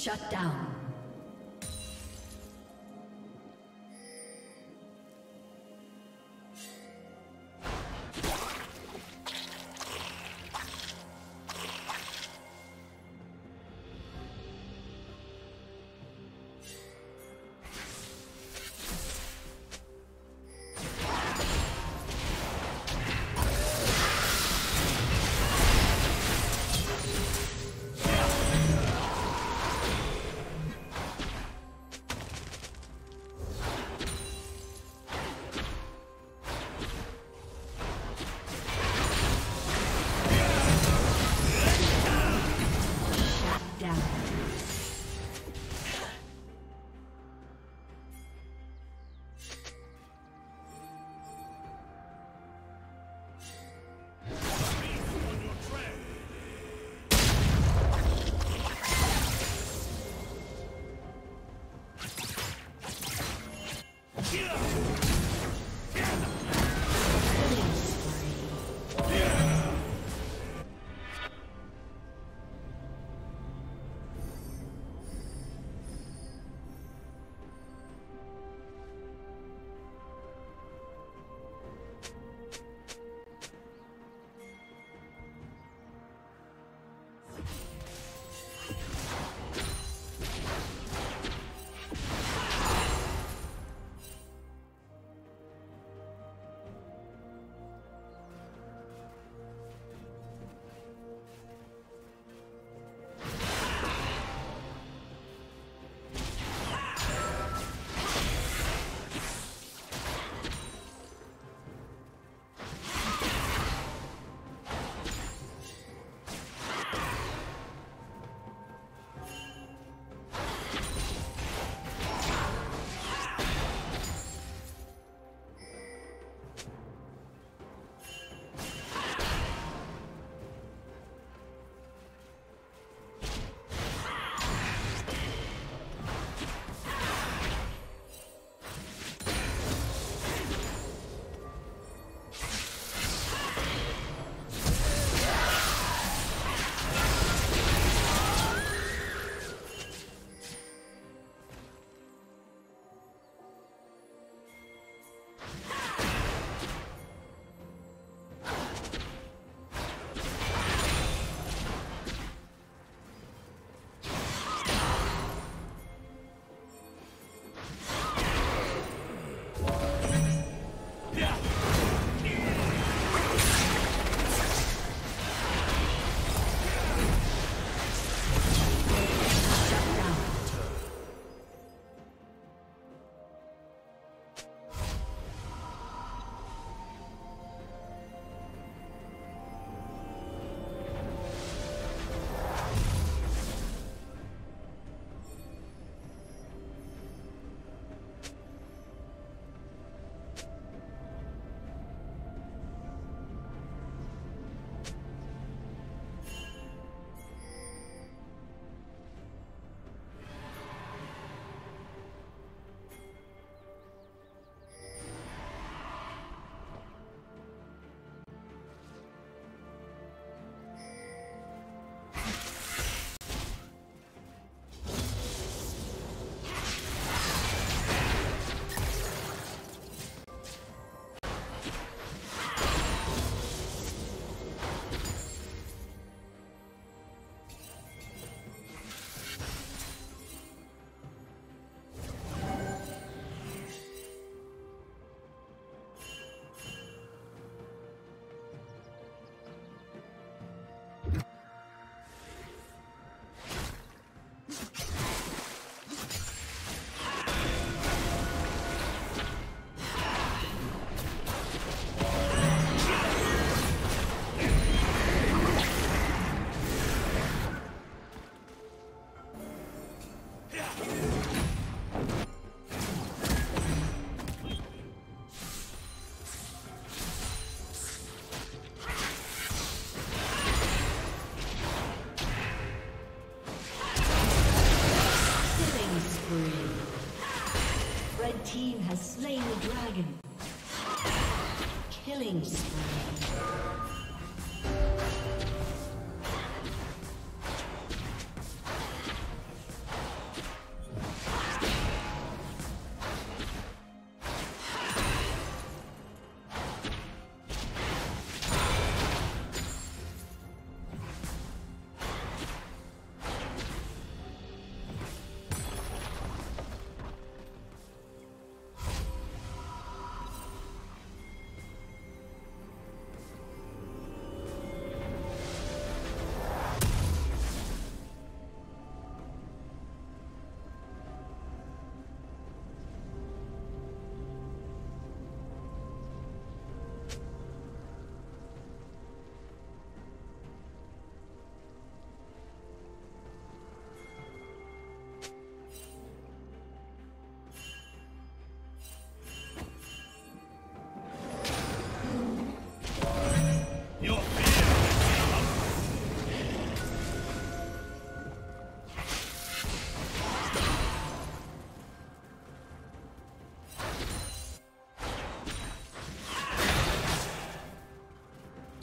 Shut down. Killing.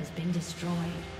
Has been destroyed.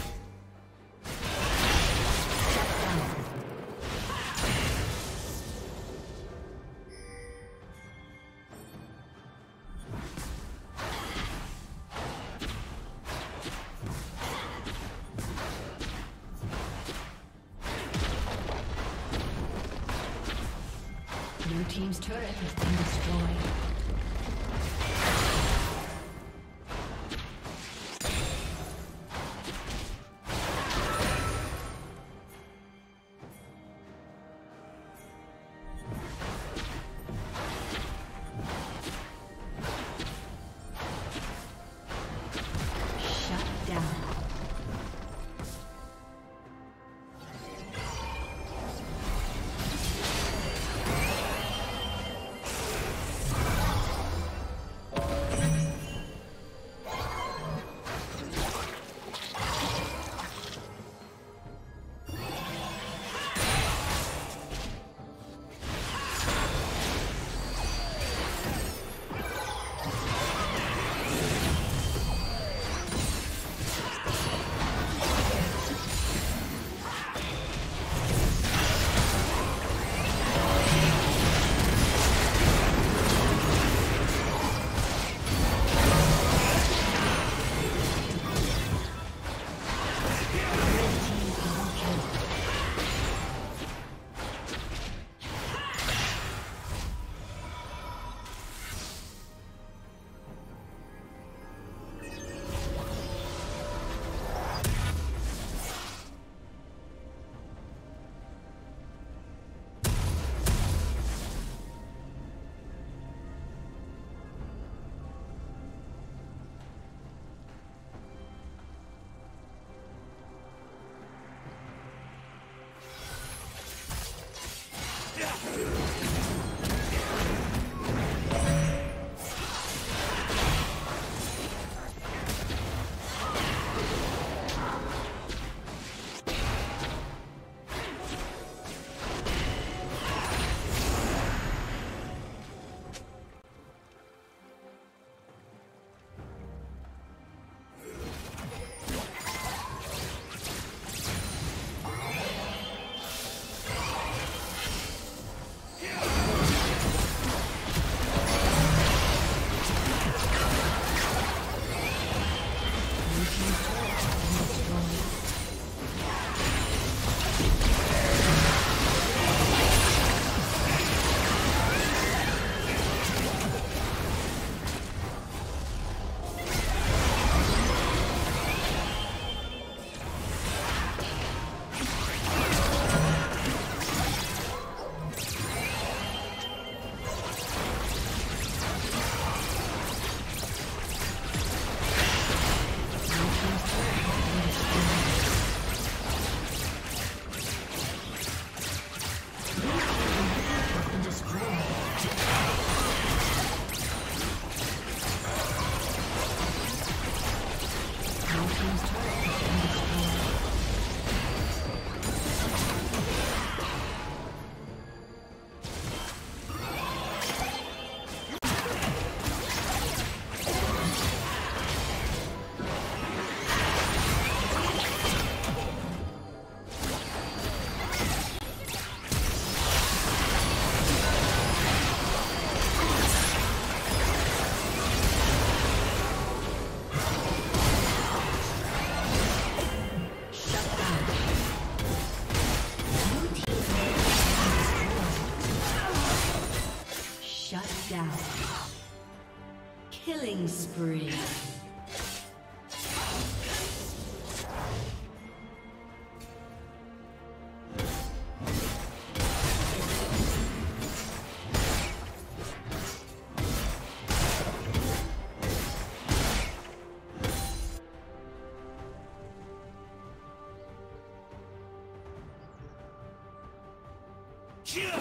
Yeah!